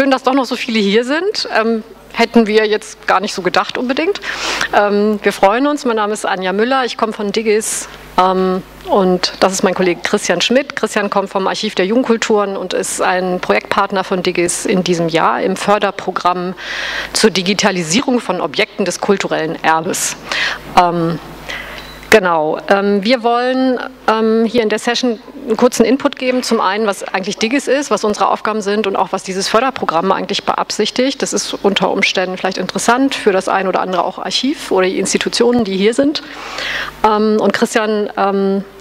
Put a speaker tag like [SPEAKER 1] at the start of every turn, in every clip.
[SPEAKER 1] Schön, dass doch noch so viele hier sind. Ähm, hätten wir jetzt gar nicht so gedacht unbedingt. Ähm, wir freuen uns. Mein Name ist Anja Müller. Ich komme von Digis ähm, und das ist mein Kollege Christian Schmidt. Christian kommt vom Archiv der Jugendkulturen und ist ein Projektpartner von Digis in diesem Jahr im Förderprogramm zur Digitalisierung von Objekten des kulturellen Erbes. Genau. Ähm, wir wollen ähm, hier in der Session einen kurzen Input geben. Zum einen, was eigentlich Digis ist, was unsere Aufgaben sind und auch was dieses Förderprogramm eigentlich beabsichtigt. Das ist unter Umständen vielleicht interessant für das ein oder andere auch Archiv oder die Institutionen, die hier sind. Ähm, und Christian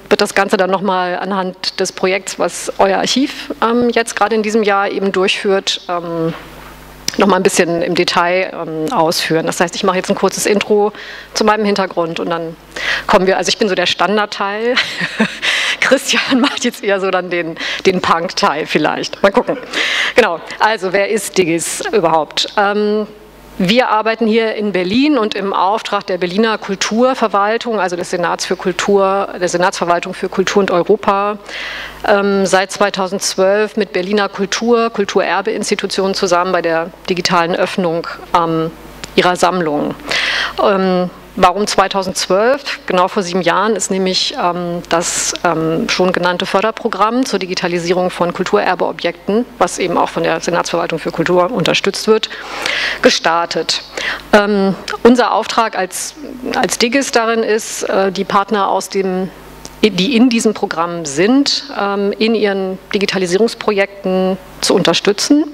[SPEAKER 1] wird das Ganze dann nochmal anhand des Projekts, was euer Archiv jetzt gerade in diesem Jahr eben durchführt, noch mal ein bisschen im Detail ähm, ausführen. Das heißt, ich mache jetzt ein kurzes Intro zu meinem Hintergrund und dann kommen wir, also ich bin so der Standardteil. Christian macht jetzt eher so dann den, den Punk-Teil vielleicht. Mal gucken. Genau, also wer ist Digis überhaupt? Ähm, wir arbeiten hier in Berlin und im Auftrag der Berliner Kulturverwaltung, also des Senats für Kultur, der Senatsverwaltung für Kultur und Europa, ähm, seit 2012 mit Berliner Kultur, Kulturerbeinstitutionen zusammen bei der digitalen Öffnung ähm, ihrer Sammlung. Ähm, Warum 2012? Genau vor sieben Jahren ist nämlich ähm, das ähm, schon genannte Förderprogramm zur Digitalisierung von Kulturerbeobjekten, was eben auch von der Senatsverwaltung für Kultur unterstützt wird, gestartet. Ähm, unser Auftrag als, als Digis darin ist, äh, die Partner aus dem die in diesem Programm sind, ähm, in ihren Digitalisierungsprojekten zu unterstützen.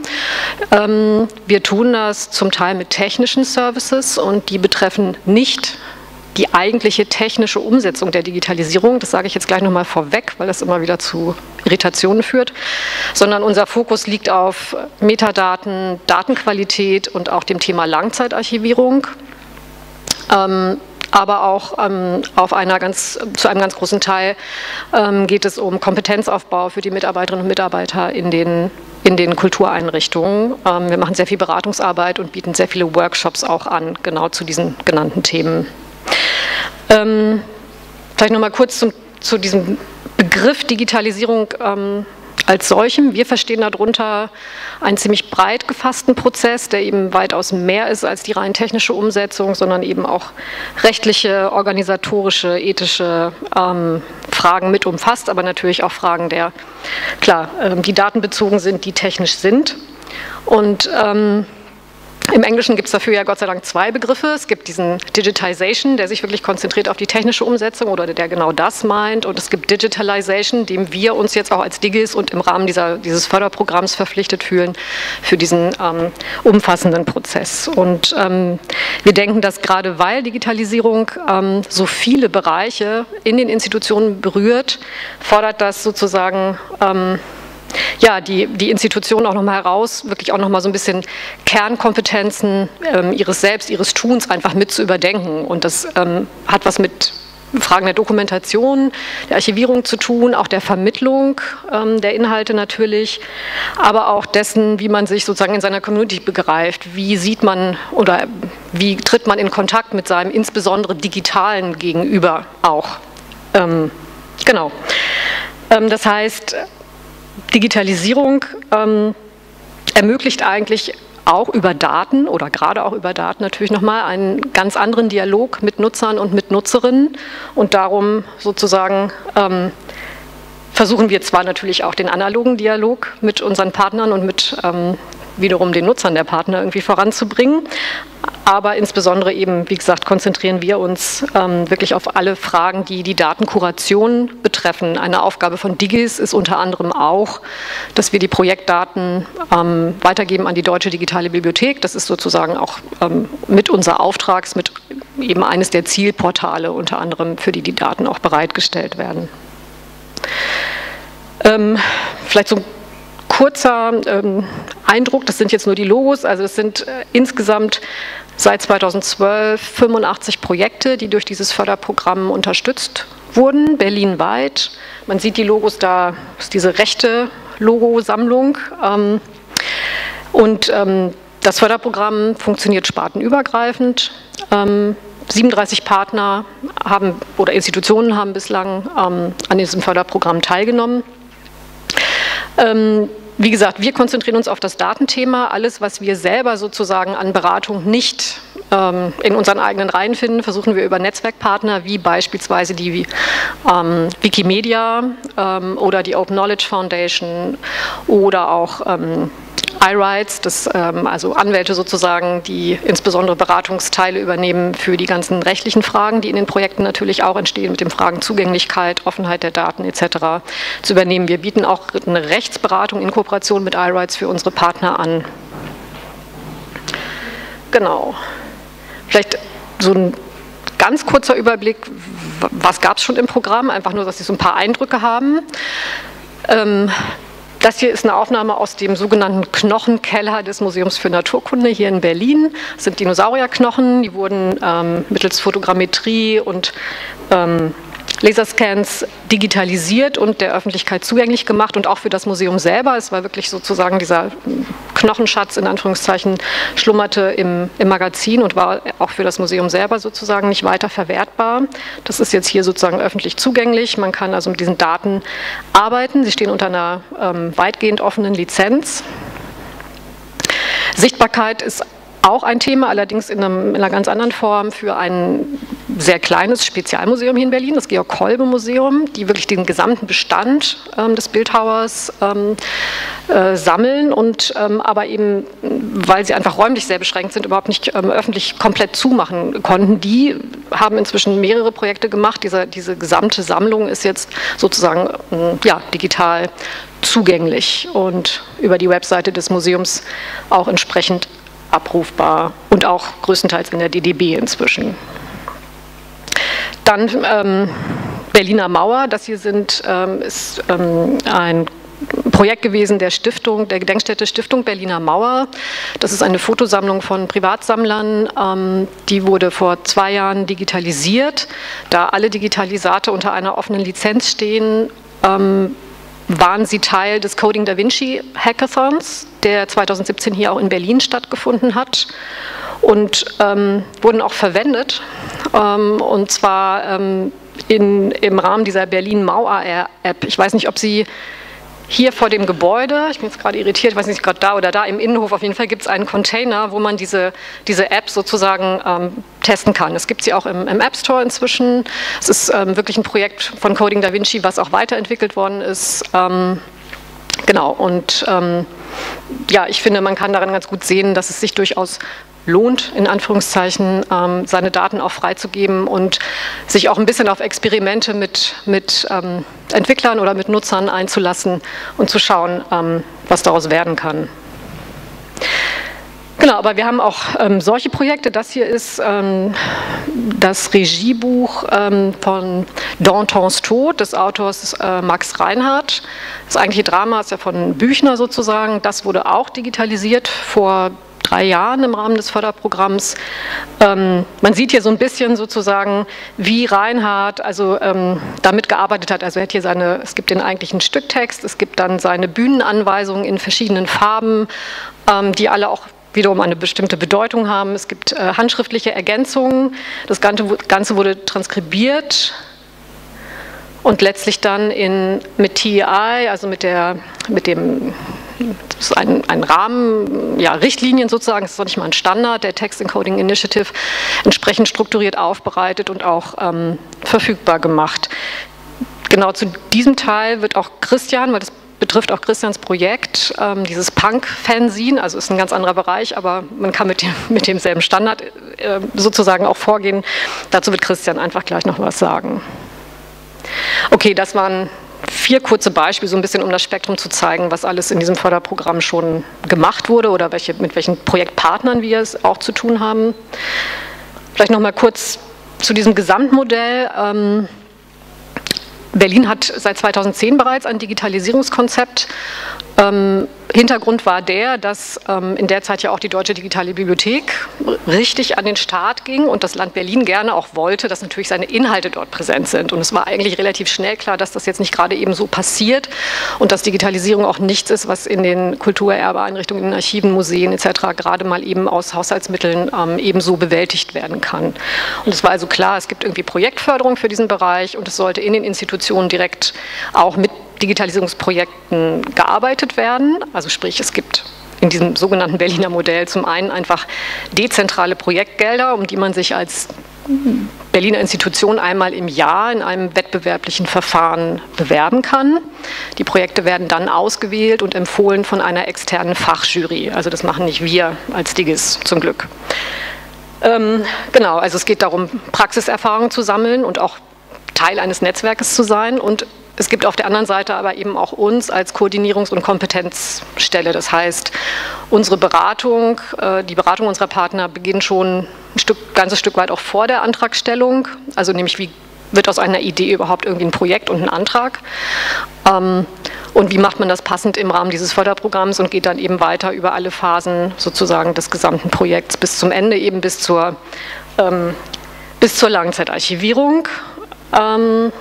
[SPEAKER 1] Ähm, wir tun das zum Teil mit technischen Services und die betreffen nicht die eigentliche technische Umsetzung der Digitalisierung, das sage ich jetzt gleich nochmal vorweg, weil das immer wieder zu Irritationen führt, sondern unser Fokus liegt auf Metadaten, Datenqualität und auch dem Thema Langzeitarchivierung. Aber auch ähm, auf einer ganz, zu einem ganz großen Teil ähm, geht es um Kompetenzaufbau für die Mitarbeiterinnen und Mitarbeiter in den, in den Kultureinrichtungen. Ähm, wir machen sehr viel Beratungsarbeit und bieten sehr viele Workshops auch an, genau zu diesen genannten Themen. Ähm, vielleicht noch mal kurz zum, zu diesem Begriff Digitalisierung ähm, als solchem. Wir verstehen darunter einen ziemlich breit gefassten Prozess, der eben weitaus mehr ist als die rein technische Umsetzung, sondern eben auch rechtliche, organisatorische, ethische ähm, Fragen mit umfasst, aber natürlich auch Fragen der, klar, ähm, die datenbezogen sind, die technisch sind. Und ähm, im Englischen gibt es dafür ja Gott sei Dank zwei Begriffe. Es gibt diesen Digitization, der sich wirklich konzentriert auf die technische Umsetzung oder der genau das meint. Und es gibt Digitalization, dem wir uns jetzt auch als Digis und im Rahmen dieser, dieses Förderprogramms verpflichtet fühlen für diesen ähm, umfassenden Prozess. Und ähm, wir denken, dass gerade weil Digitalisierung ähm, so viele Bereiche in den Institutionen berührt, fordert das sozusagen ähm, ja, die, die Institutionen auch nochmal heraus, wirklich auch nochmal so ein bisschen Kernkompetenzen ähm, ihres Selbst, ihres Tuns einfach mit zu überdenken. Und das ähm, hat was mit Fragen der Dokumentation, der Archivierung zu tun, auch der Vermittlung ähm, der Inhalte natürlich, aber auch dessen, wie man sich sozusagen in seiner Community begreift. Wie sieht man oder wie tritt man in Kontakt mit seinem insbesondere digitalen Gegenüber auch. Ähm, genau. Ähm, das heißt, Digitalisierung ähm, ermöglicht eigentlich auch über Daten oder gerade auch über Daten natürlich nochmal einen ganz anderen Dialog mit Nutzern und mit Nutzerinnen. Und darum sozusagen ähm, versuchen wir zwar natürlich auch den analogen Dialog mit unseren Partnern und mit ähm, wiederum den Nutzern der Partner irgendwie voranzubringen. Aber insbesondere eben, wie gesagt, konzentrieren wir uns ähm, wirklich auf alle Fragen, die die Datenkuration betreffen. Eine Aufgabe von Digis ist unter anderem auch, dass wir die Projektdaten ähm, weitergeben an die Deutsche Digitale Bibliothek. Das ist sozusagen auch ähm, mit unser Auftrags, mit eben eines der Zielportale unter anderem, für die die Daten auch bereitgestellt werden. Ähm, vielleicht so ein kurzer ähm, Eindruck, das sind jetzt nur die Logos, also es sind äh, insgesamt seit 2012 85 Projekte, die durch dieses Förderprogramm unterstützt wurden, berlinweit. Man sieht die Logos da, ist diese rechte Logosammlung. Ähm, und ähm, das Förderprogramm funktioniert spartenübergreifend. Ähm, 37 Partner haben oder Institutionen haben bislang ähm, an diesem Förderprogramm teilgenommen. Ähm, wie gesagt, wir konzentrieren uns auf das Datenthema. Alles, was wir selber sozusagen an Beratung nicht ähm, in unseren eigenen Reihen finden, versuchen wir über Netzwerkpartner wie beispielsweise die ähm, Wikimedia ähm, oder die Open Knowledge Foundation oder auch ähm, iRights, ähm, also Anwälte sozusagen, die insbesondere Beratungsteile übernehmen für die ganzen rechtlichen Fragen, die in den Projekten natürlich auch entstehen, mit den Fragen Zugänglichkeit, Offenheit der Daten etc. zu übernehmen. Wir bieten auch eine Rechtsberatung in Kooperation mit iRights für unsere Partner an. Genau. Vielleicht so ein ganz kurzer Überblick, was gab es schon im Programm, einfach nur, dass Sie so ein paar Eindrücke haben. Ähm, das hier ist eine Aufnahme aus dem sogenannten Knochenkeller des Museums für Naturkunde hier in Berlin. Das sind Dinosaurierknochen, die wurden ähm, mittels Fotogrammetrie und ähm, Laserscans digitalisiert und der Öffentlichkeit zugänglich gemacht und auch für das Museum selber. Es war wirklich sozusagen dieser Knochenschatz in Anführungszeichen schlummerte im, im Magazin und war auch für das Museum selber sozusagen nicht weiter verwertbar. Das ist jetzt hier sozusagen öffentlich zugänglich. Man kann also mit diesen Daten arbeiten. Sie stehen unter einer ähm, weitgehend offenen Lizenz. Sichtbarkeit ist auch ein Thema, allerdings in, einem, in, einer ganz anderen Form für ein sehr kleines Spezialmuseum hier in Berlin, das Georg-Kolbe-Museum, die wirklich den gesamten Bestand ähm, des Bildhauers ähm, äh, sammeln und ähm, aber eben, weil sie einfach räumlich sehr beschränkt sind, überhaupt nicht ähm, öffentlich komplett zumachen konnten. Die haben inzwischen mehrere Projekte gemacht. Diese, diese gesamte Sammlung ist jetzt sozusagen äh, ja, digital zugänglich und über die Webseite des Museums auch entsprechend abrufbar und auch größtenteils in der DDB inzwischen. Dann ähm, Berliner Mauer, das hier sind, ähm, ist ähm, ein Projekt gewesen der Stiftung, der Gedenkstätte Stiftung Berliner Mauer. Das ist eine Fotosammlung von Privatsammlern. Ähm, die wurde vor zwei Jahren digitalisiert. Da alle Digitalisate unter einer offenen Lizenz stehen, ähm, waren sie Teil des Coding Da Vinci Hackathons, der 2017 hier auch in Berlin stattgefunden hat und ähm, wurden auch verwendet. Ähm, und zwar ähm, in, im Rahmen dieser Berlin Mau AR App. Ich weiß nicht, ob Sie hier vor dem Gebäude, ich bin jetzt gerade irritiert, ich weiß nicht, gerade da oder da im Innenhof, auf jeden Fall gibt es einen Container, wo man diese, diese App sozusagen ähm, testen kann. Es gibt sie auch im, im, App Store inzwischen. Es ist ähm, wirklich ein Projekt von Coding Da Vinci, was auch weiterentwickelt worden ist. Ähm, genau, und ähm, ja, ich finde, man kann daran ganz gut sehen, dass es sich durchaus lohnt, in Anführungszeichen, ähm, seine Daten auch freizugeben und sich auch ein bisschen auf Experimente mit, mit ähm, Entwicklern oder mit Nutzern einzulassen und zu schauen, ähm, was daraus werden kann. Genau, aber wir haben auch ähm, solche Projekte. Das hier ist ähm, das Regiebuch ähm, von Dantons Tod des Autors äh, Max Reinhardt. Das eigentliche Drama ist ja von Büchner sozusagen. Das wurde auch digitalisiert vor drei Jahren im Rahmen des Förderprogramms. Ähm, man sieht hier so ein bisschen sozusagen, wie Reinhard also ähm, damit gearbeitet hat. Also er hat hier seine, es gibt den eigentlichen Stücktext, es gibt dann seine Bühnenanweisungen in verschiedenen Farben, ähm, die alle auch wiederum eine bestimmte Bedeutung haben. Es gibt äh, handschriftliche Ergänzungen. Das Ganze, Ganze wurde transkribiert und letztlich dann in, mit TEI, also mit, der, mit dem das ist ein, ein Rahmen, ja, Richtlinien sozusagen, das ist noch nicht mal ein Standard, der Text Encoding Initiative, entsprechend strukturiert aufbereitet und auch ähm, verfügbar gemacht. Genau zu diesem Teil wird auch Christian, weil das betrifft auch Christians Projekt, ähm, dieses Punk-Fanzine, also ist ein ganz anderer Bereich, aber man kann mit, dem, mit demselben Standard äh, sozusagen auch vorgehen. Dazu wird Christian einfach gleich noch was sagen. Okay, das waren vier kurze Beispiele, so ein bisschen um das Spektrum zu zeigen, was alles in diesem Förderprogramm schon gemacht wurde oder welche, mit welchen Projektpartnern wir es auch zu tun haben. Vielleicht noch mal kurz zu diesem Gesamtmodell. Ähm, Berlin hat seit 2010 bereits ein Digitalisierungskonzept ähm, Hintergrund war der, dass ähm, in der Zeit ja auch die Deutsche Digitale Bibliothek richtig an den Start ging und das Land Berlin gerne auch wollte, dass natürlich seine Inhalte dort präsent sind. Und es war eigentlich relativ schnell klar, dass das jetzt nicht gerade eben so passiert und dass Digitalisierung auch nichts ist, was in den Kulturerbeeinrichtungen, in den Archiven, Museen etc. gerade mal eben aus Haushaltsmitteln ähm, ebenso bewältigt werden kann. Und es war also klar, es gibt irgendwie Projektförderung für diesen Bereich und es sollte in den Institutionen direkt auch mit Digitalisierungsprojekten gearbeitet werden. Also sprich, es gibt in diesem sogenannten Berliner Modell zum einen einfach dezentrale Projektgelder, um die man sich als Berliner Institution einmal im Jahr in einem wettbewerblichen Verfahren bewerben kann. Die Projekte werden dann ausgewählt und empfohlen von einer externen Fachjury. Also das machen nicht wir als Digis zum Glück. Ähm, genau, also es geht darum, Praxiserfahrung zu sammeln und auch Teil eines Netzwerkes zu sein und es gibt auf der anderen Seite aber eben auch uns als Koordinierungs- und Kompetenzstelle. Das heißt, unsere Beratung, äh, die Beratung unserer Partner beginnt schon ein Stück, ganzes Stück weit auch vor der Antragstellung. Also nämlich, wie wird aus einer Idee überhaupt irgendwie ein Projekt und ein Antrag? Ähm, und wie macht man das passend im Rahmen dieses Förderprogramms und geht dann eben weiter über alle Phasen sozusagen des gesamten Projekts bis zum Ende, eben bis zur, ähm, bis zur Langzeitarchivierung. Ähm,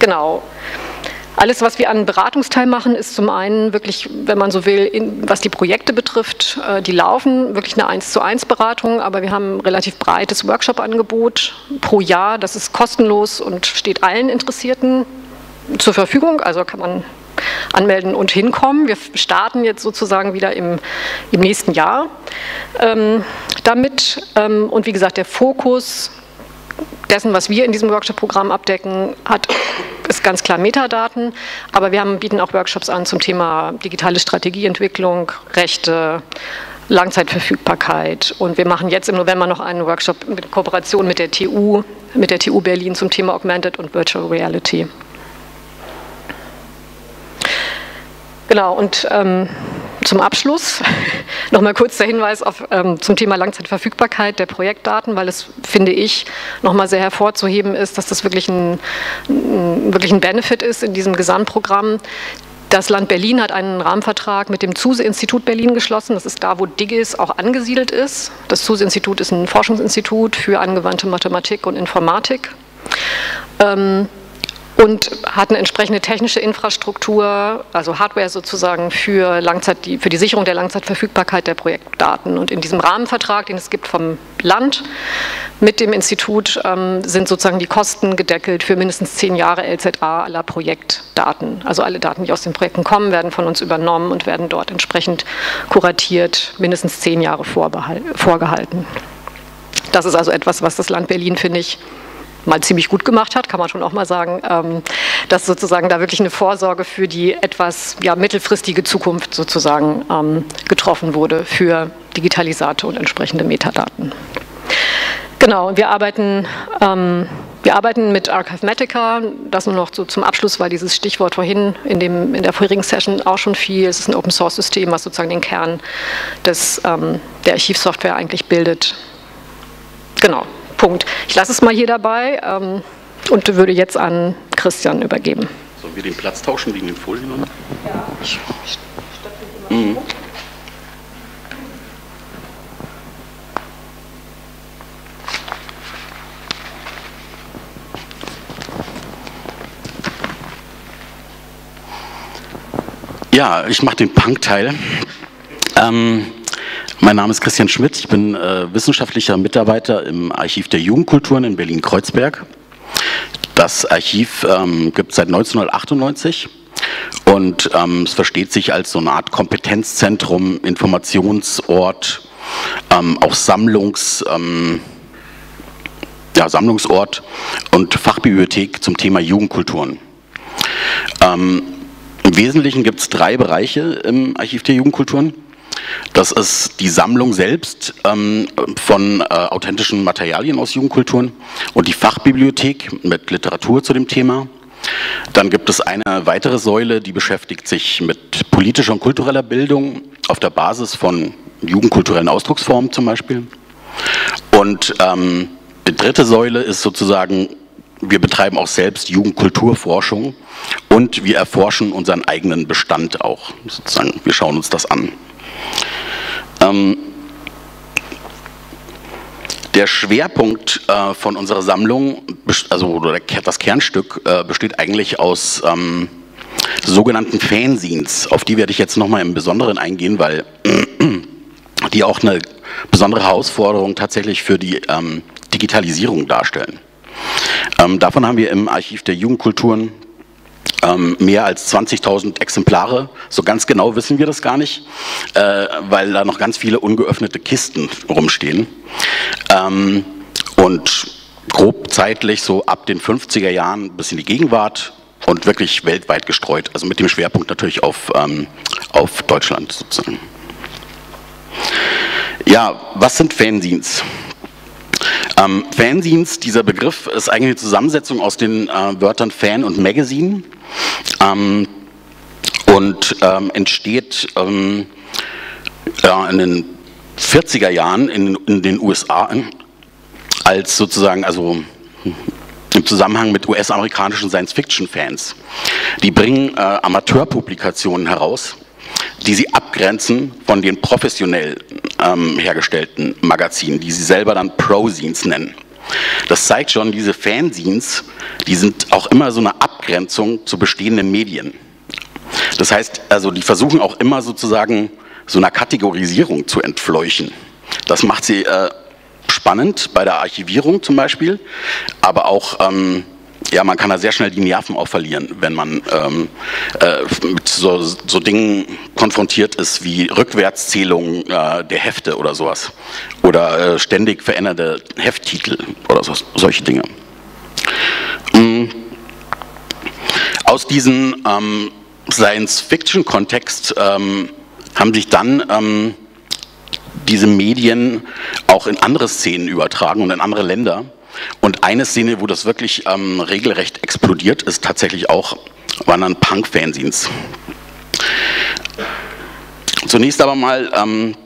[SPEAKER 1] genau. Alles, was wir an Beratungsteil machen, ist zum einen wirklich, wenn man so will, in, was die Projekte betrifft, äh, die laufen, wirklich eine 1 zu 1 Beratung, aber wir haben ein relativ breites Workshop-Angebot pro Jahr. Das ist kostenlos und steht allen Interessierten zur Verfügung, also kann man anmelden und hinkommen. Wir starten jetzt sozusagen wieder im, im nächsten Jahr ähm, damit. Ähm, und wie gesagt, der Fokus dessen, was wir in diesem Workshop-Programm abdecken, hat, ist ganz klar Metadaten, aber wir haben, bieten auch Workshops an zum Thema digitale Strategieentwicklung, Rechte, Langzeitverfügbarkeit und wir machen jetzt im November noch einen Workshop in Kooperation mit der TU, mit der TU Berlin zum Thema Augmented und Virtual Reality. Genau, und ähm, zum Abschluss nochmal kurz der Hinweis auf, ähm, zum Thema Langzeitverfügbarkeit der Projektdaten, weil es, finde ich, nochmal sehr hervorzuheben ist, dass das wirklich ein, ein, wirklich ein Benefit ist in diesem Gesamtprogramm. Das Land Berlin hat einen Rahmenvertrag mit dem ZUSE-Institut Berlin geschlossen. Das ist da, wo DIGIS auch angesiedelt ist. Das ZUSE-Institut ist ein Forschungsinstitut für angewandte Mathematik und Informatik. Ähm, und hat eine entsprechende technische Infrastruktur, also Hardware sozusagen für, Langzeit, für die Sicherung der Langzeitverfügbarkeit der Projektdaten. Und in diesem Rahmenvertrag, den es gibt vom Land mit dem Institut, ähm, sind sozusagen die Kosten gedeckelt für mindestens zehn Jahre LZA aller Projektdaten. Also alle Daten, die aus den Projekten kommen, werden von uns übernommen und werden dort entsprechend kuratiert, mindestens zehn Jahre vorgehalten. Das ist also etwas, was das Land Berlin, finde ich, mal ziemlich gut gemacht hat, kann man schon auch mal sagen, ähm, dass sozusagen da wirklich eine Vorsorge für die etwas ja, mittelfristige Zukunft sozusagen ähm, getroffen wurde für Digitalisate und entsprechende Metadaten. Genau, und wir arbeiten, ähm, wir arbeiten mit Archivematica, das nur noch so zum Abschluss, weil dieses Stichwort vorhin in, dem, in der vorherigen Session auch schon viel, es ist ein Open-Source-System, was sozusagen den Kern des, ähm, der Archivsoftware eigentlich bildet. Genau, Punkt. Ich lasse es mal hier dabei ähm, und würde jetzt an Christian übergeben.
[SPEAKER 2] Sollen wir den Platz tauschen wegen den Folien? Ja, ich, ich
[SPEAKER 3] mhm. Ja, ich mache den Punk-Teil. Ähm, mein Name ist Christian Schmidt, ich bin äh, wissenschaftlicher Mitarbeiter im Archiv der Jugendkulturen in Berlin-Kreuzberg. Das Archiv ähm, gibt es seit 1998 und ähm, es versteht sich als so eine Art Kompetenzzentrum, Informationsort, ähm, auch Sammlungs, ähm, ja, Sammlungsort und Fachbibliothek zum Thema Jugendkulturen. Ähm, Im Wesentlichen gibt es drei Bereiche im Archiv der Jugendkulturen. Das ist die Sammlung selbst ähm, von äh, authentischen Materialien aus Jugendkulturen und die Fachbibliothek mit Literatur zu dem Thema. Dann gibt es eine weitere Säule, die beschäftigt sich mit politischer und kultureller Bildung auf der Basis von jugendkulturellen Ausdrucksformen zum Beispiel. Und ähm, die dritte Säule ist sozusagen, wir betreiben auch selbst Jugendkulturforschung und wir erforschen unseren eigenen Bestand auch. Sozusagen, wir schauen uns das an. Ähm, der Schwerpunkt äh, von unserer Sammlung, also das Kernstück, äh, besteht eigentlich aus ähm, sogenannten Fanzines. Auf die werde ich jetzt nochmal im Besonderen eingehen, weil die auch eine besondere Herausforderung tatsächlich für die ähm, Digitalisierung darstellen. Ähm, davon haben wir im Archiv der Jugendkulturen ähm, mehr als 20.000 Exemplare. So ganz genau wissen wir das gar nicht, äh, weil da noch ganz viele ungeöffnete Kisten rumstehen. Ähm, und grob zeitlich so ab den 50er Jahren bis in die Gegenwart und wirklich weltweit gestreut. Also mit dem Schwerpunkt natürlich auf, ähm, auf Deutschland sozusagen. Ja, was sind Fanzines? Ähm, Fanzines, dieser Begriff ist eigentlich eine Zusammensetzung aus den äh, Wörtern Fan und Magazine ähm, und ähm, entsteht ähm, ja, in den 40er Jahren in, in den USA als sozusagen, also im Zusammenhang mit US-amerikanischen Science-Fiction-Fans. Die bringen äh, Amateurpublikationen heraus, die sie abgrenzen von den professionell ähm, hergestellten Magazinen, die sie selber dann Proscenes nennen. Das zeigt schon, diese Fanzines, die sind auch immer so eine Abgrenzung zu bestehenden Medien. Das heißt, also die versuchen auch immer sozusagen so einer Kategorisierung zu entfleuchen. Das macht sie äh, spannend bei der Archivierung zum Beispiel, aber auch ähm, ja, man kann da sehr schnell die Nerven auch verlieren, wenn man ähm, äh, mit so, so, Dingen konfrontiert ist wie Rückwärtszählung äh, der Hefte oder sowas. Oder äh, ständig veränderte Hefttitel oder so, solche Dinge. Mhm. Aus diesem ähm, Science-Fiction-Kontext ähm, haben sich dann ähm, diese Medien auch in andere Szenen übertragen und in andere Länder. Und eine Szene, wo das wirklich ähm, regelrecht explodiert, ist tatsächlich auch, waren dann Punk-Fanzines. Zunächst aber mal ähm,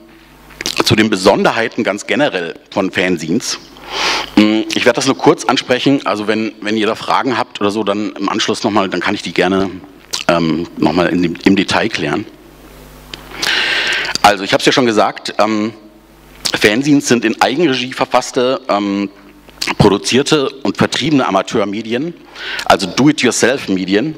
[SPEAKER 3] zu den Besonderheiten ganz generell von Fanzines. Hm, ich werde das nur kurz ansprechen, also wenn, wenn ihr da Fragen habt oder so, dann im Anschluss nochmal, dann kann ich die gerne ähm, nochmal im Detail klären. Also ich habe es ja schon gesagt, ähm, Fanzines sind in Eigenregie verfasste, ähm, produzierte und vertriebene Amateurmedien, also Do-it-yourself-Medien.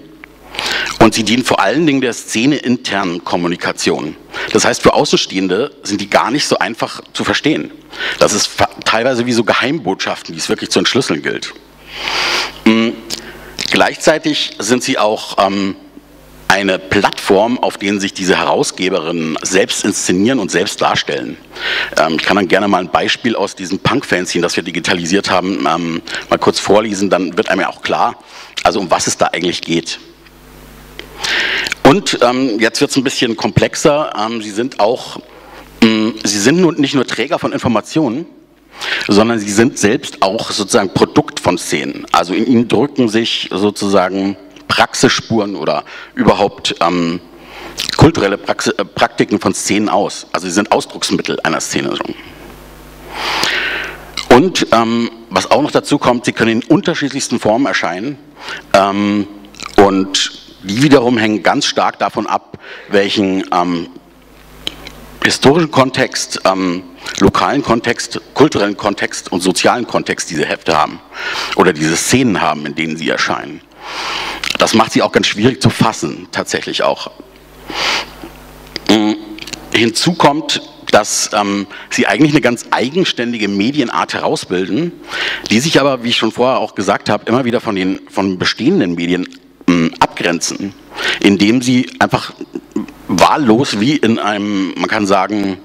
[SPEAKER 3] Und sie dienen vor allen Dingen der Szene internen Kommunikation. Das heißt, für Außenstehende sind die gar nicht so einfach zu verstehen. Das ist teilweise wie so Geheimbotschaften, die es wirklich zu entschlüsseln gilt. Mhm. Gleichzeitig sind sie auch ähm, eine Plattform, auf denen sich diese Herausgeberinnen selbst inszenieren und selbst darstellen. Ähm, ich kann dann gerne mal ein Beispiel aus diesem Punk-Fanzine, das wir digitalisiert haben, ähm, mal kurz vorlesen, dann wird einem ja auch klar, also um was es da eigentlich geht. Und ähm, jetzt wird es ein bisschen komplexer. Ähm, sie sind auch, mh, mm, Sie sind nun nicht nur Träger von Informationen, sondern sie sind selbst auch sozusagen Produkt von Szenen. Also in ihnen drücken sich sozusagen Praxisspuren oder überhaupt ähm, kulturelle Praxi äh, Praktiken von Szenen aus. Also sie sind Ausdrucksmittel einer Szene. Und ähm, was auch noch dazu kommt, sie können in unterschiedlichsten Formen erscheinen. Ähm, und die wiederum hängen ganz stark davon ab, welchen ähm, historischen Kontext, ähm, lokalen Kontext, kulturellen Kontext und sozialen Kontext diese Hefte haben oder diese Szenen haben, in denen sie erscheinen. Das macht sie auch ganz schwierig zu fassen, tatsächlich auch. Mm, hinzu kommt, dass ähm, sie eigentlich eine ganz eigenständige Medienart herausbilden, die sich aber, wie ich schon vorher auch gesagt habe, immer wieder von den von bestehenden Medien ähm, abgrenzen, indem sie einfach wahllos wie in einem, man kann sagen,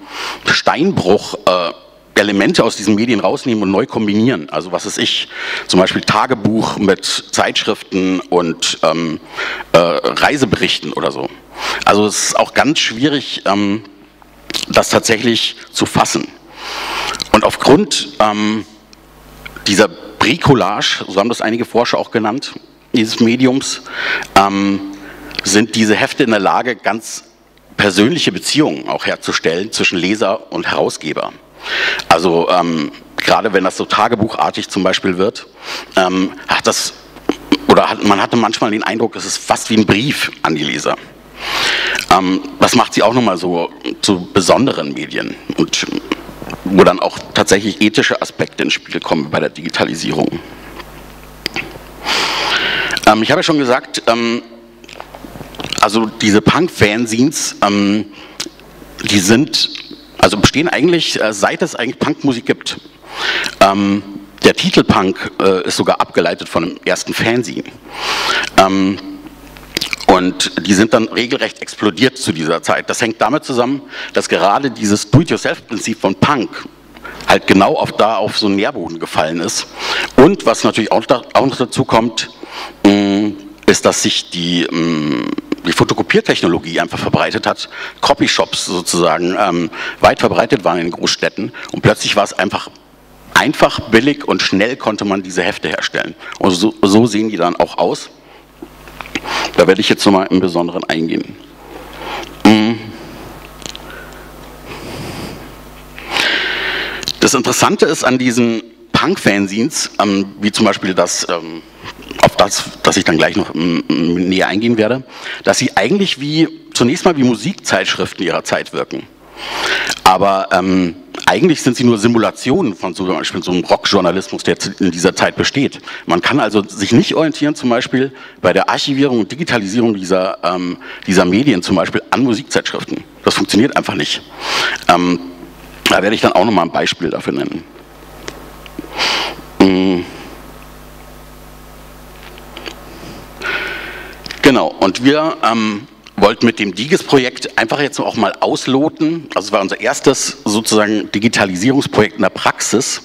[SPEAKER 3] Steinbruch äh, Elemente aus diesen Medien rausnehmen und neu kombinieren. Also was ist ich, zum Beispiel Tagebuch mit Zeitschriften und ähm, äh, Reiseberichten oder so. Also es ist auch ganz schwierig, ähm, das tatsächlich zu fassen. Und aufgrund ähm, dieser Bricolage, so haben das einige Forscher auch genannt, dieses Mediums, ähm, sind diese Hefte in der Lage, ganz persönliche Beziehungen auch herzustellen zwischen Leser und Herausgeber. Also ähm, gerade wenn das so tagebuchartig zum Beispiel wird, ähm, hat das oder hat, man hatte manchmal den Eindruck, es ist fast wie ein Brief an die Leser. Ähm, das macht sie auch nochmal so zu besonderen Medien und wo dann auch tatsächlich ethische Aspekte ins Spiel kommen bei der Digitalisierung. Ähm, ich habe ja schon gesagt, ähm, also diese Punk-Fanzines, ähm, die sind also bestehen eigentlich, äh, seit es eigentlich Punkmusik gibt. Ähm, der Titel Punk äh, ist sogar abgeleitet von dem ersten Fanzine. Ähm, Und die sind dann regelrecht explodiert zu dieser Zeit. Das hängt damit zusammen, dass gerade dieses Do-it-yourself-Prinzip von Punk halt genau auf da auf so einen Nährboden gefallen ist. Und was natürlich auch, da, auch noch dazu kommt, mm, ist, dass sich die, mm, die Fotokopiertechnologie einfach verbreitet hat, Copyshops sozusagen ähm, weit verbreitet waren in Großstädten und plötzlich war es einfach einfach, billig und schnell konnte man diese Hefte herstellen. Und so, so sehen die dann auch aus. Da werde ich jetzt nochmal im Besonderen eingehen. Mhm. Das Interessante ist an diesen Punk-Fanzines, ähm, wie zum Beispiel das, ähm, das, das ich dann gleich noch ähm, näher eingehen werde, dass sie eigentlich wie, zunächst mal wie Musikzeitschriften ihrer Zeit wirken. Aber ähm, eigentlich sind sie nur Simulationen von zum Beispiel so einem Rockjournalismus, der in dieser Zeit besteht. Man kann also sich nicht orientieren, zum Beispiel bei der Archivierung und Digitalisierung dieser, ähm, dieser Medien, zum Beispiel an Musikzeitschriften. Das funktioniert einfach nicht. Ähm, da werde ich dann auch nochmal ein Beispiel dafür nennen. Mm. Genau, und wir ähm, wollten mit dem Digis-Projekt einfach jetzt auch mal ausloten, also es war unser erstes sozusagen Digitalisierungsprojekt in der Praxis,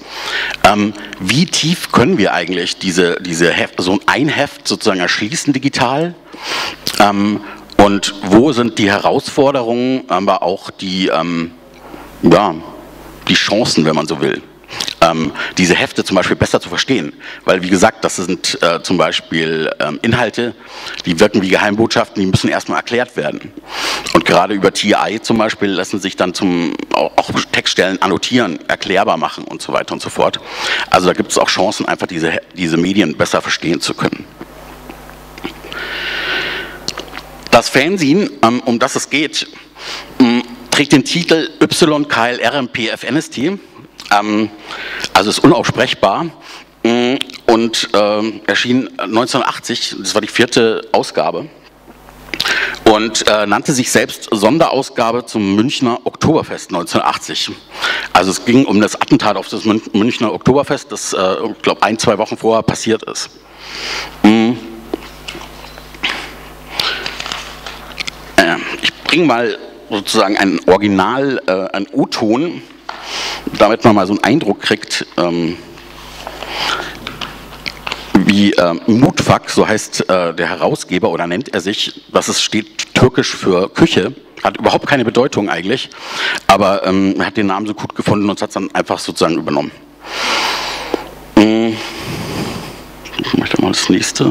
[SPEAKER 3] ähm, wie tief können wir eigentlich diese, diese Heft, so ein Heft sozusagen erschließen digital? Ähm, und wo sind die Herausforderungen, aber auch die, ähm, ja, die Chancen, wenn man so will ähm, diese Hefte zum Beispiel besser zu verstehen. Weil, wie gesagt, das sind äh, zum Beispiel ähm, Inhalte, die wirken wie Geheimbotschaften, die müssen erstmal erklärt werden. Und gerade über TI zum Beispiel lassen sich dann zum, auch, auch Textstellen annotieren, erklärbar machen und so weiter und so fort. Also da gibt es auch Chancen, einfach diese, diese Medien besser verstehen zu können. Das Fanzine, ähm, um das es geht, ähm, trägt den Titel YKLRMPFNST ähm, also ist unaussprechbar mm, und äh, erschien 1980, das war die vierte Ausgabe und äh, nannte sich selbst Sonderausgabe zum Münchner Oktoberfest 1980. Also es ging um das Attentat auf das Münchner Oktoberfest, das, äh, ich glaube, ein, zwei Wochen vorher passiert ist. Mhm. Äh, ich bringe mal sozusagen ein Original, äh, ein O-Ton damit man mal so einen Eindruck kriegt, ähm, wie äh, Mutfak, so heißt äh, der Herausgeber oder nennt er sich, was es steht türkisch für Küche, hat überhaupt keine Bedeutung eigentlich, aber ähm, hat den Namen so gut gefunden und hat es dann einfach sozusagen übernommen. Hm. Ich möchte mal das nächste.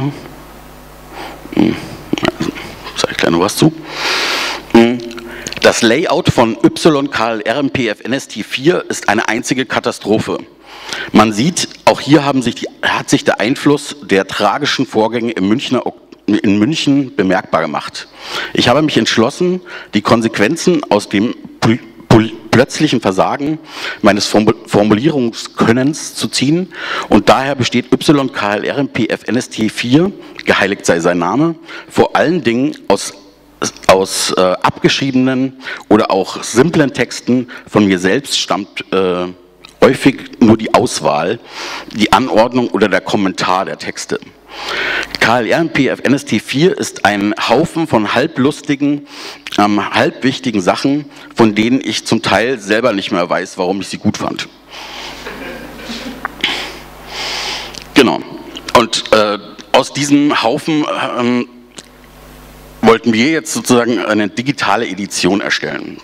[SPEAKER 3] Hm. Also, ich gleich noch was zu. Das Layout von YKLRMPFNST4 ist eine einzige Katastrophe. Man sieht, auch hier sich die, hat sich der Einfluss der tragischen Vorgänge im Münchner, in München bemerkbar gemacht. Ich habe mich entschlossen, die Konsequenzen aus dem plötzlichen Versagen meines Formulierungskönnens zu ziehen und daher besteht YKLRMPFNST4, geheiligt sei sein Name, vor allen Dingen aus aus äh, abgeschriebenen oder auch simplen Texten von mir selbst stammt äh, häufig nur die Auswahl, die Anordnung oder der Kommentar der Texte. KLRMPF NST4 ist ein Haufen von halblustigen, ähm, halbwichtigen Sachen, von denen ich zum Teil selber nicht mehr weiß, warum ich sie gut fand. Genau. Und äh, aus diesem Haufen ähm, wollten wir jetzt sozusagen eine digitale Edition erstellen.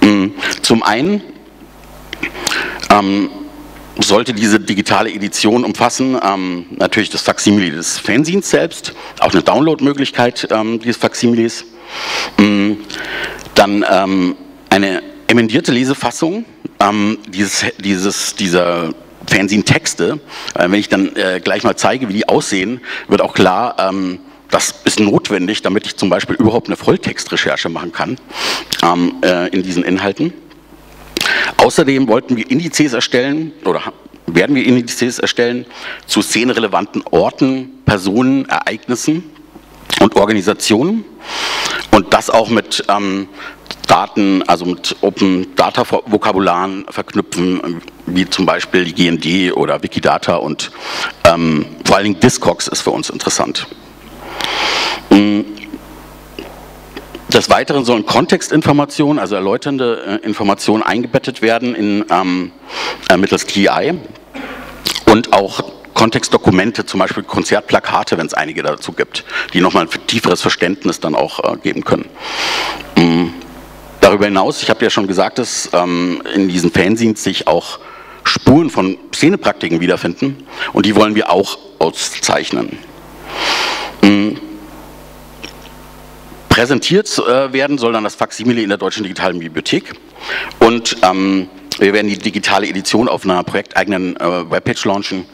[SPEAKER 3] Mm, zum einen ähm, sollte diese digitale Edition umfassen ähm, natürlich das Faksimile des Fanzines selbst, auch eine Downloadmöglichkeit ähm, dieses Faksimiles, ähm, dann ähm, eine emendierte Lesefassung ähm, dieses, dieses, dieser Fanzine-Texte. Äh, wenn ich dann äh, gleich mal zeige, wie die aussehen, wird auch klar, ähm, das ist notwendig, damit ich zum Beispiel überhaupt eine Volltextrecherche machen kann ähm, äh, in diesen Inhalten. Außerdem wollten wir Indizes erstellen oder werden wir Indizes erstellen zu szenenrelevanten Orten, Personen, Ereignissen und Organisationen und das auch mit ähm, Daten, also mit Open Data Vokabularen verknüpfen, wie zum Beispiel die GND oder Wikidata und ähm, vor allen Dingen Discogs ist für uns interessant. Mm. Des Weiteren sollen Kontextinformationen, also erläuternde äh, Informationen eingebettet werden in, ähm, äh, mittels TI und auch Kontextdokumente, zum Beispiel Konzertplakate, wenn es einige dazu gibt, die nochmal ein tieferes Verständnis dann auch äh, geben können. Mhm. Darüber hinaus, ich habe ja schon gesagt, dass ähm, in diesen Fanzines sich auch Spuren von Szenepraktiken wiederfinden und die wollen wir auch auszeichnen. Mhm. Präsentiert äh, werden soll dann das Faksimile in der Deutschen Digitalen Bibliothek und ähm, wir werden die digitale Edition auf einer projekteigenen äh, Webpage launchen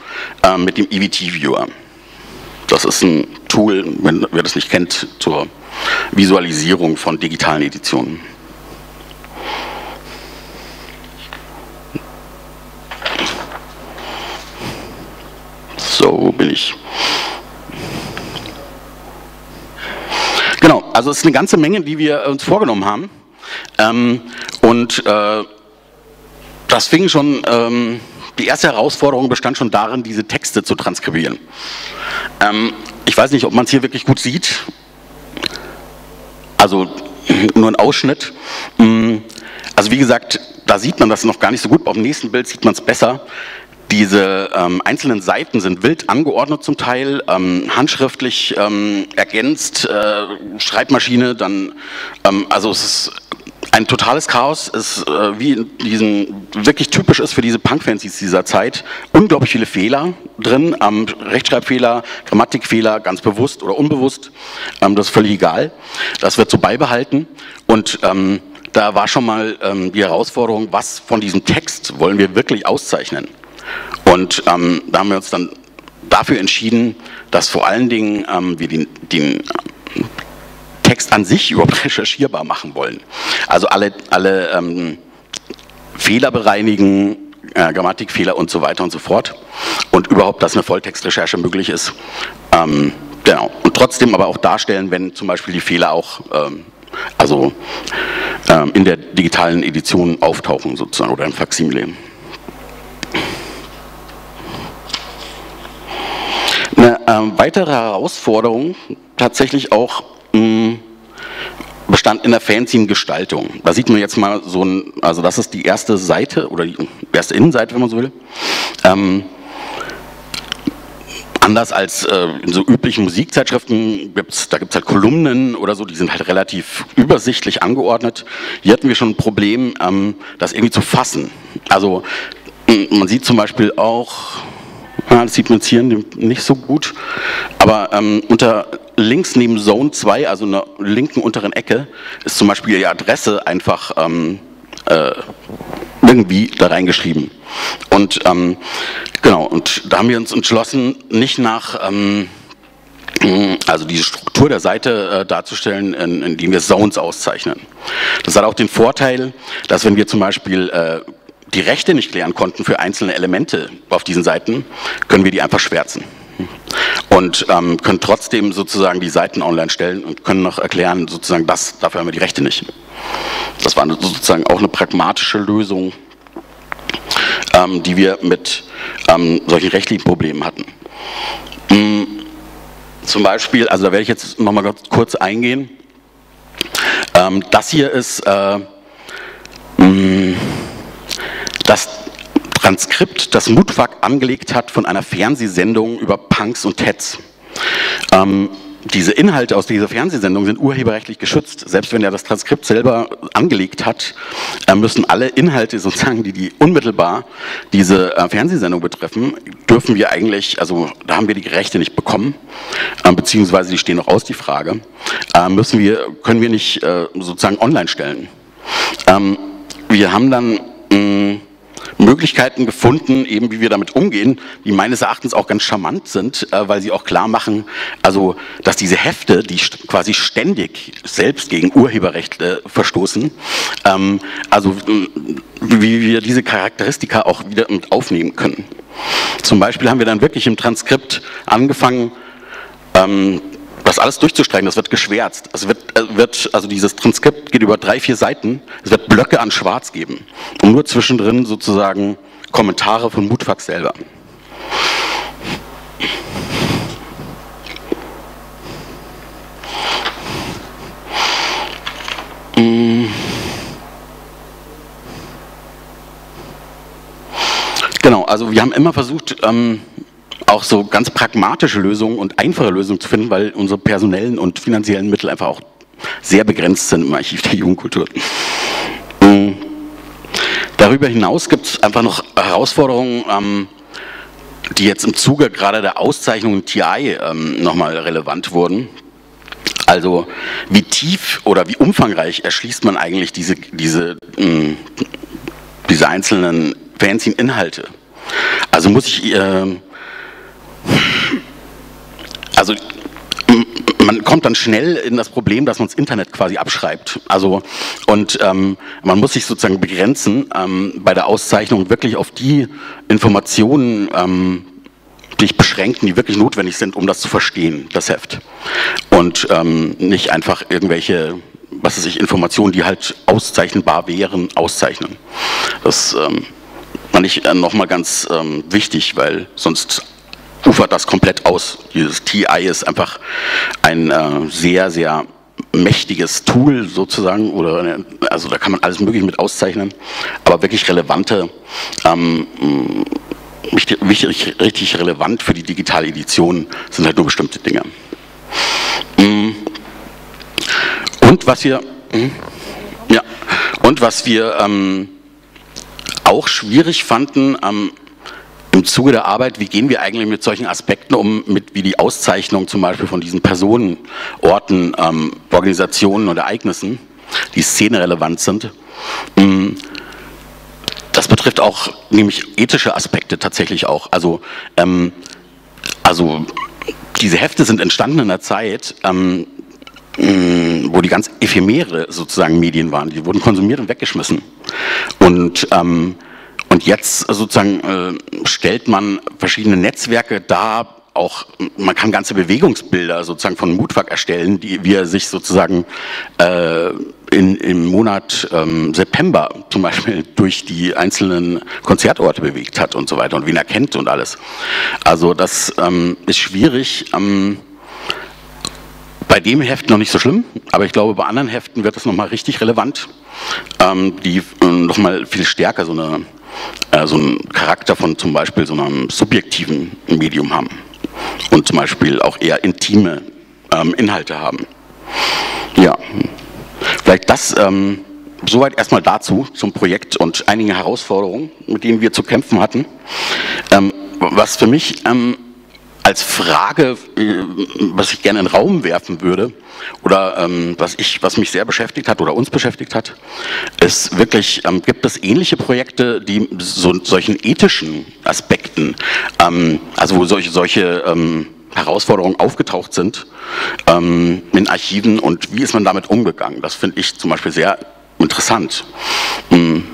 [SPEAKER 3] äh, mit dem EVT Viewer. Das ist ein Tool, wenn wer das nicht kennt, zur Visualisierung von digitalen Editionen. So, wo bin ich? Genau, also es ist eine ganze Menge, die wir uns vorgenommen haben. Ähm, und äh, das fing schon, ähm, die erste Herausforderung bestand schon darin, diese Texte zu transkribieren. Ähm, ich weiß nicht, ob man es hier wirklich gut sieht. Also nur ein Ausschnitt. Mm, also wie gesagt, da sieht man das noch gar nicht so gut. Auf dem nächsten Bild sieht man es besser. Diese ähm, einzelnen Seiten sind wild angeordnet zum Teil, ähm, handschriftlich ähm, ergänzt, äh, Schreibmaschine, dann, ähm, also es ist ein totales Chaos, ist äh, wie in diesen, wirklich typisch ist für diese Punk-Fans dieser Zeit, unglaublich viele Fehler drin, ähm, Rechtschreibfehler, Grammatikfehler, ganz bewusst oder unbewusst, ähm, das ist völlig egal, das wird so beibehalten. Und da war schon mal die Herausforderung, was von diesem Text wollen wir wirklich auszeichnen. Und ähm, da haben wir uns dann dafür entschieden, dass vor allen Dingen ähm, wir den, den Text an sich überhaupt recherchierbar machen wollen. Also alle, alle ähm, Fehler bereinigen, äh, Grammatikfehler und so weiter und so fort. Und überhaupt, dass eine Volltextrecherche möglich ist. Ähm, genau. Und trotzdem aber auch darstellen, wenn zum Beispiel die Fehler auch ähm, also ähm, in der digitalen Edition auftauchen sozusagen oder im Faksimile. Eine äh, weitere Herausforderung tatsächlich auch mh, mm, bestand in der Fanzine-Gestaltung. Da sieht man jetzt mal so ein, also das ist die erste Seite oder die erste Innenseite, wenn man so will. Ähm, anders als äh, in so üblichen Musikzeitschriften gibt's, da gibt es halt Kolumnen oder so, die sind halt relativ übersichtlich angeordnet. Hier hatten wir schon ein Problem, ähm, das irgendwie zu fassen. Also man sieht zum Beispiel auch, ja, das sieht man jetzt hier nicht so gut, aber ähm, unter links neben Zone 2, also in der linken unteren Ecke, ist zum Beispiel die Adresse einfach ähm, äh, irgendwie da reingeschrieben. Und ähm, genau, und da haben wir uns entschlossen, nicht nach ähm, also diese Struktur der Seite äh, darzustellen, in, indem wir Zones auszeichnen. Das hat auch den Vorteil, dass wenn wir zum Beispiel äh, die Rechte nicht klären konnten für einzelne Elemente auf diesen Seiten, können wir die einfach schwärzen und ähm, können trotzdem sozusagen die Seiten online stellen und können noch erklären, sozusagen, das, dafür haben wir die Rechte nicht. Das war sozusagen auch eine pragmatische Lösung, ähm, die wir mit ähm, solchen rechtlichen Problemen hatten. Mhm. Zum Beispiel, also da werde ich jetzt nochmal kurz eingehen. Ähm, das hier ist äh, mh, das Transkript, das Mutwag angelegt hat von einer Fernsehsendung über Punks und Tets. Ähm, diese Inhalte aus dieser Fernsehsendung sind urheberrechtlich geschützt. Selbst wenn er das Transkript selber angelegt hat, äh, müssen alle Inhalte sozusagen, die, die unmittelbar diese äh, Fernsehsendung betreffen, dürfen wir eigentlich, also da haben wir die Rechte nicht bekommen, äh, beziehungsweise die stehen noch aus, die Frage, müssen wir, können wir nicht sozusagen online stellen. Ähm, wir haben dann mh, Möglichkeiten gefunden, eben wie wir damit umgehen, die meines Erachtens auch ganz charmant sind, äh, weil sie auch klar machen, also dass diese Hefte, die quasi ständig selbst gegen Urheberrecht äh, verstoßen, ähm, also wie wir diese Charakteristika auch wieder mit aufnehmen können. Zum Beispiel haben wir dann wirklich im Transkript angefangen, ähm, das alles durchzustreichen, das wird geschwärzt. Es wird, äh, wird, also dieses Transkript geht über drei, vier Seiten. Es wird Blöcke an Schwarz geben und nur zwischendrin sozusagen Kommentare von Mutfax selber. Mm. Genau, also wir haben immer versucht, ähm, auch so ganz pragmatische Lösungen und einfache Lösungen zu finden, weil unsere personellen und finanziellen Mittel einfach auch sehr begrenzt sind im Archiv der Jugendkultur. Mhm. Darüber hinaus gibt es einfach noch Herausforderungen, ähm, die jetzt im Zuge gerade der Auszeichnung TI ähm, nochmal relevant wurden. Also wie tief oder wie umfangreich erschließt man eigentlich diese, diese, mh, mm, diese einzelnen Fanzine-Inhalte? Also muss ich, äh, also man kommt dann schnell in das Problem, dass man das Internet quasi abschreibt. Also und ähm, man muss sich sozusagen begrenzen ähm, bei der Auszeichnung wirklich auf die Informationen ähm, dich beschränken, die wirklich notwendig sind, um das zu verstehen, das Heft. Und ähm, nicht einfach irgendwelche, was weiß ich, Informationen, die halt auszeichnbar wären, auszeichnen. Das ähm, fand ich äh, nochmal ganz ähm, wichtig, weil sonst ufert das komplett aus. Dieses TI ist einfach ein äh, sehr, sehr mächtiges Tool sozusagen, oder also da kann man alles Mögliche mit auszeichnen, aber wirklich relevante ähm, wichtig, richtig relevant für die digitale Edition sind halt nur bestimmte Dinge. Mm. Und was wir, mm, ja, und was wir ähm, auch schwierig fanden ähm, im Zuge der Arbeit, wie gehen wir eigentlich mit solchen Aspekten um, mit wie die Auszeichnung zum Beispiel von diesen Personen, Orten, ähm, Organisationen und Ereignissen, die szenerelevant sind. Ähm, das betrifft auch nämlich ethische Aspekte tatsächlich auch. Also, ähm, also diese Hefte sind entstanden in einer Zeit, ähm, wo die ganz ephemere sozusagen Medien waren. Die wurden konsumiert und weggeschmissen. Und, ähm, und jetzt sozusagen äh, stellt man verschiedene Netzwerke dar, auch, man kann ganze Bewegungsbilder sozusagen von Mutwag erstellen, die, wie er sich sozusagen äh, in, im Monat ähm, September zum Beispiel durch die einzelnen Konzertorte bewegt hat und so weiter und wen er kennt und alles. Also das ähm, ist schwierig. Ähm, bei dem Heft noch nicht so schlimm, aber ich glaube, bei anderen Heften wird das nochmal richtig relevant, ähm, die äh, nochmal viel stärker so, eine, äh, so einen Charakter von zum Beispiel so einem subjektiven Medium haben und zum Beispiel auch eher intime ähm, Inhalte haben. Ja. Vielleicht das ähm, soweit erstmal dazu, zum Projekt und einigen Herausforderungen, mit denen wir zu kämpfen hatten. Ähm, was für mich ähm, als Frage, äh, was ich gerne in den Raum werfen würde, oder ähm, was, ich, was mich sehr beschäftigt hat oder uns beschäftigt hat, ist wirklich, ähm, gibt es ähnliche Projekte, die so, solchen ethischen Aspekten, ähm, also wo solche, solche ähm, Herausforderungen aufgetaucht sind ähm, in Archiven und wie ist man damit umgegangen. Das finde ich zum Beispiel sehr interessant. Hm,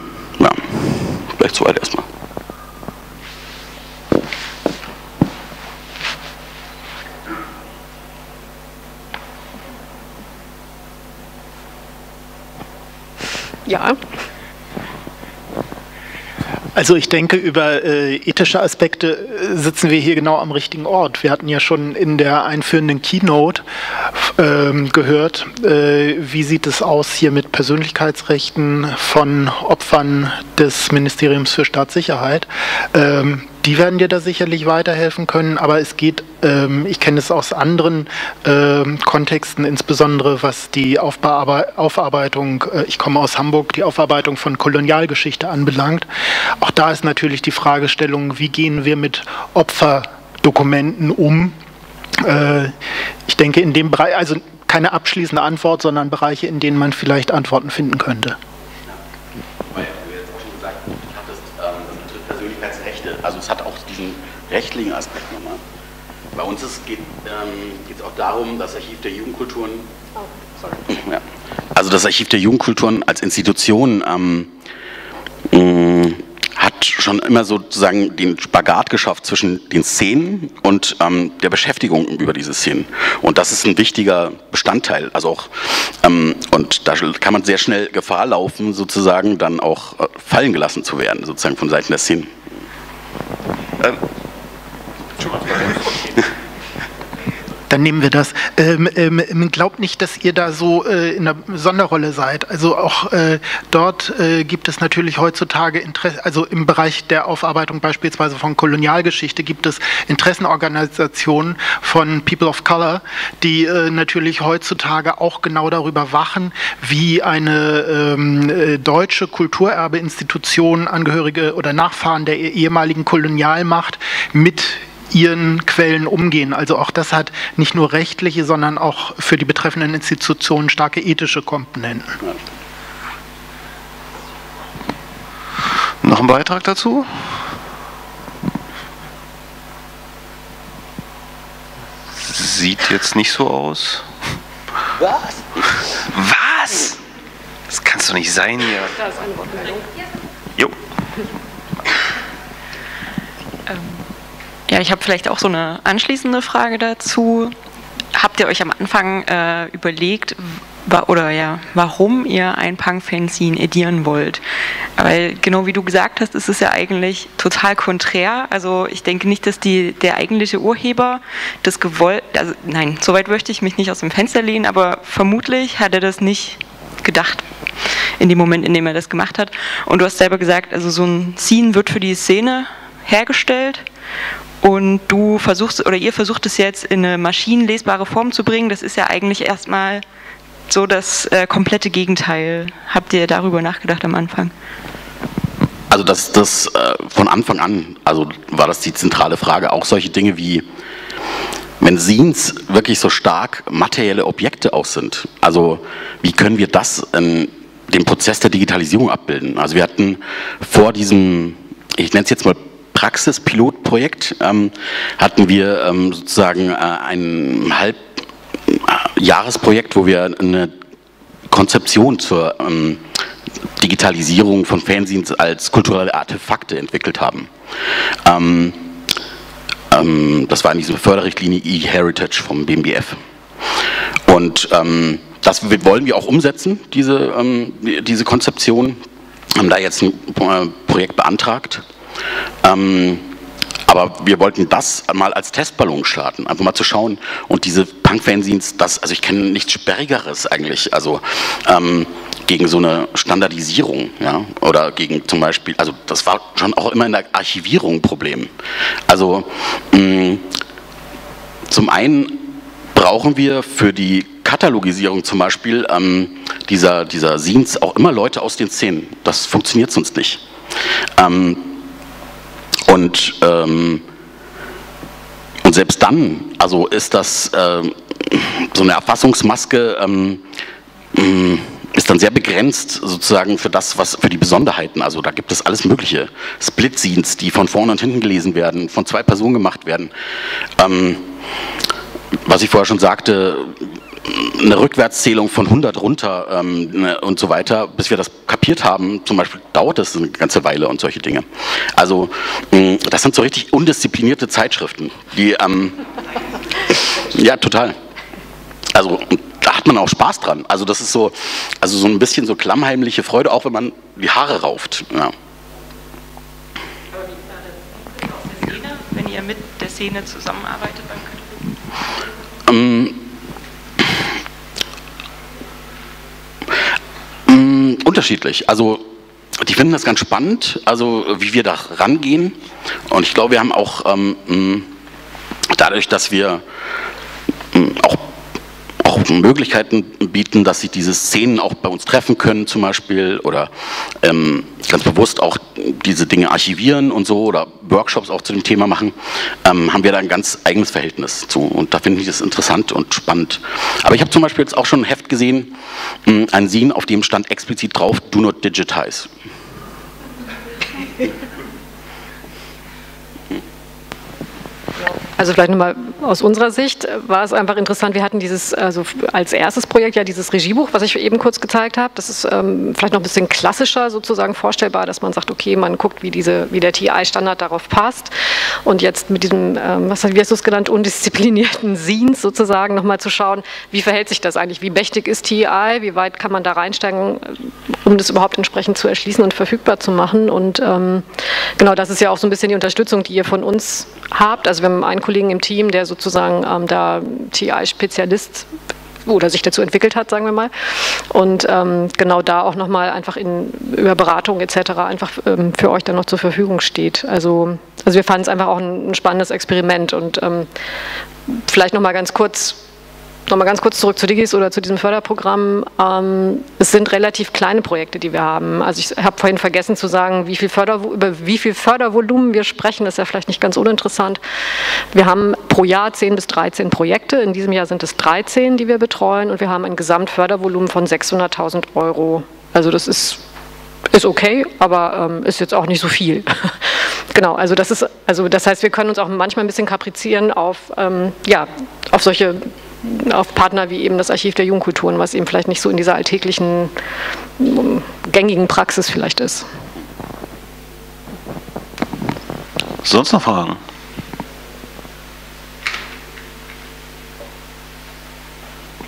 [SPEAKER 3] ja, vielleicht soweit erstmal.
[SPEAKER 1] Ja,
[SPEAKER 4] also ich denke, über äh, ethische Aspekte äh, sitzen wir hier genau am richtigen Ort. Wir hatten ja schon in der einführenden Keynote ähm, gehört, äh, wie sieht es aus hier mit Persönlichkeitsrechten von Opfern des Ministeriums für Staatssicherheit. Ähm, die werden dir da sicherlich weiterhelfen können, aber es geht, ähm, ich kenne es aus anderen ähm, Kontexten, insbesondere was die Aufbearbe Aufarbeitung, äh, ich komme aus Hamburg, die Aufarbeitung von Kolonialgeschichte anbelangt. Auch da ist natürlich die Fragestellung, wie gehen wir mit Opferdokumenten um? Äh, ich denke, in dem Bereich, also keine abschließende Antwort, sondern Bereiche, in denen man vielleicht Antworten finden könnte.
[SPEAKER 3] Also es hat auch diesen rechtlichen Aspekt nochmal. Bei uns geht es ähm, auch darum, das Archiv der Jugendkulturen, oh, sorry. Ja, also das Archiv der Jugendkulturen als Institution ähm, mh, hat schon immer sozusagen den Spagat geschafft zwischen den Szenen und ähm, der Beschäftigung über diese Szenen. Und das ist ein wichtiger Bestandteil. Also auch, ähm, und da kann man sehr schnell Gefahr laufen, sozusagen dann auch äh, fallen gelassen zu werden, sozusagen von Seiten der Szenen.
[SPEAKER 4] Um, dann nehmen wir das. Ähm, ähm, glaubt nicht, dass ihr da so äh, in einer Sonderrolle seid. Also auch äh, dort äh, gibt es natürlich heutzutage Interesse, also im Bereich der Aufarbeitung beispielsweise von Kolonialgeschichte gibt es Interessenorganisationen von People of Color, die äh, natürlich heutzutage auch genau darüber wachen, wie eine ähm, äh, deutsche Kulturerbeinstitution, Angehörige oder Nachfahren der ehemaligen Kolonialmacht mit ihren Quellen umgehen. Also auch das hat nicht nur rechtliche, sondern auch für die betreffenden Institutionen starke ethische Komponenten.
[SPEAKER 5] Noch ein Beitrag dazu? Sieht jetzt nicht so aus.
[SPEAKER 6] Was?
[SPEAKER 5] Was? Das kannst doch nicht sein hier.
[SPEAKER 1] Da ist eine Wortmeldung.
[SPEAKER 5] Jo.
[SPEAKER 7] Ja, ich habe vielleicht auch so eine anschließende Frage dazu. Habt ihr euch am Anfang äh, überlegt, oder ja, warum ihr ein Punk-Fanzine edieren wollt? Weil genau wie du gesagt hast, ist es ja eigentlich total konträr. Also ich denke nicht, dass die, der eigentliche Urheber das gewollt, also nein, soweit möchte ich mich nicht aus dem Fenster lehnen, aber vermutlich hat er das nicht gedacht in dem Moment, in dem er das gemacht hat. Und du hast selber gesagt, also so ein Scene wird für die Szene hergestellt und du versuchst oder ihr versucht es jetzt in eine maschinenlesbare Form zu bringen. Das ist ja eigentlich erstmal so das äh, komplette Gegenteil. Habt ihr darüber nachgedacht am Anfang?
[SPEAKER 3] Also das, das äh, von Anfang an, also war das die zentrale Frage, auch solche Dinge wie, wenn Scenes wirklich so stark materielle Objekte auch sind, also wie können wir das in dem Prozess der Digitalisierung abbilden? Also wir hatten vor diesem, ich nenne es jetzt mal Praxis-Pilotprojekt ähm, hatten wir ähm, sozusagen äh, ein Halbjahresprojekt, wo wir eine Konzeption zur ähm, Digitalisierung von Fanzines als kulturelle Artefakte entwickelt haben. Ähm, ähm, das war in dieser Förderrichtlinie E-Heritage vom BMBF. Und ähm, das wollen wir auch umsetzen, diese, diese Konzeption. Haben da jetzt ein äh, Projekt beantragt ähm, aber wir wollten das mal als Testballon starten, einfach mal zu schauen. Und diese Punk-Fanzines, das, also ich kenne nichts Sperrigeres eigentlich, also ähm, gegen so eine Standardisierung, ja, oder gegen zum Beispiel, also das war schon auch immer in der Archivierung ein Problem. Also mh, zum einen brauchen wir für die Katalogisierung zum Beispiel ähm, dieser, dieser Scenes auch immer Leute aus den Szenen. Das funktioniert sonst nicht. Ähm, und, ähm, und selbst dann, also ist das äh, so eine Erfassungsmaske, ähm, mm, ist dann sehr begrenzt sozusagen für das, was für die Besonderheiten. Also da gibt es alles Mögliche. Split-Scenes, die von vorne und hinten gelesen werden, von zwei Personen gemacht werden. Ähm, was ich vorher schon sagte, eine Rückwärtszählung von 100 runter ähm, ne, und so weiter, bis wir das kapiert haben, zum Beispiel dauert das eine ganze Weile und solche Dinge. Also mh, das sind so richtig undisziplinierte Zeitschriften, die, ähm, ja total. Also da hat man auch Spaß dran. Also das ist so, also so ein bisschen so klammheimliche Freude, auch wenn man die Haare rauft. Ja.
[SPEAKER 7] wenn ihr mit der Szene zusammenarbeitet beim
[SPEAKER 3] ähm, Mm, unterschiedlich. Also die finden das ganz spannend, also wie wir da rangehen. Und ich glaube, wir haben auch ähm, dadurch, dass wir ähm, auch Möglichkeiten bieten, dass sie diese Szenen auch bei uns treffen können zum Beispiel oder ähm, ganz bewusst auch diese Dinge archivieren und so oder Workshops auch zu dem Thema machen, ähm, haben wir da ein ganz eigenes Verhältnis zu und da finde ich das interessant und spannend. Aber ich habe zum Beispiel jetzt auch schon ein Heft gesehen, mh, ein Scene, auf dem stand explizit drauf, do not digitize.
[SPEAKER 1] Also vielleicht nochmal aus unserer Sicht war es einfach interessant. Wir hatten dieses, also als erstes Projekt ja dieses Regiebuch, was ich eben kurz gezeigt habe. Das ist ähm, vielleicht noch ein bisschen klassischer sozusagen vorstellbar, dass man sagt, okay, man guckt, wie, diese, wie der TI-Standard darauf passt. Und jetzt mit diesem, ähm, was wie hast du es genannt, undisziplinierten Scenes sozusagen nochmal zu schauen, wie verhält sich das eigentlich? Wie mächtig ist TI? Wie weit kann man da reinsteigen, um das überhaupt entsprechend zu erschließen und verfügbar zu machen? Und ähm, genau, das ist ja auch so ein bisschen die Unterstützung, die ihr von uns habt. Also wir haben einen Kollegen im Team, der sozusagen ähm, da TI-Spezialist oder sich dazu entwickelt hat, sagen wir mal. Und ähm, genau da auch nochmal einfach in, über Beratung etc. einfach ähm, für euch dann noch zur Verfügung steht. Also, also wir fanden es einfach auch ein, ein spannendes Experiment und ähm, vielleicht nochmal ganz kurz Nochmal ganz kurz zurück zu Digis oder zu diesem Förderprogramm. Ähm, es sind relativ kleine Projekte, die wir haben. Also ich habe vorhin vergessen zu sagen, wie viel über wie viel Fördervolumen wir sprechen. Das ist ja vielleicht nicht ganz uninteressant. Wir haben pro Jahr 10 bis 13 Projekte. In diesem Jahr sind es 13, die wir betreuen. Und wir haben ein Gesamtfördervolumen von 600.000 Euro. Also das ist ist okay, aber ähm, ist jetzt auch nicht so viel. genau, also das ist, also das heißt, wir können uns auch manchmal ein bisschen kaprizieren auf, ähm, ja, auf solche auf Partner wie eben das Archiv der Jugendkulturen, was eben vielleicht nicht so in dieser alltäglichen, gängigen Praxis vielleicht ist.
[SPEAKER 5] Sonst noch Fragen?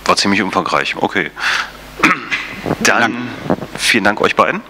[SPEAKER 5] War ziemlich umfangreich. Okay. Dann vielen Dank euch beiden.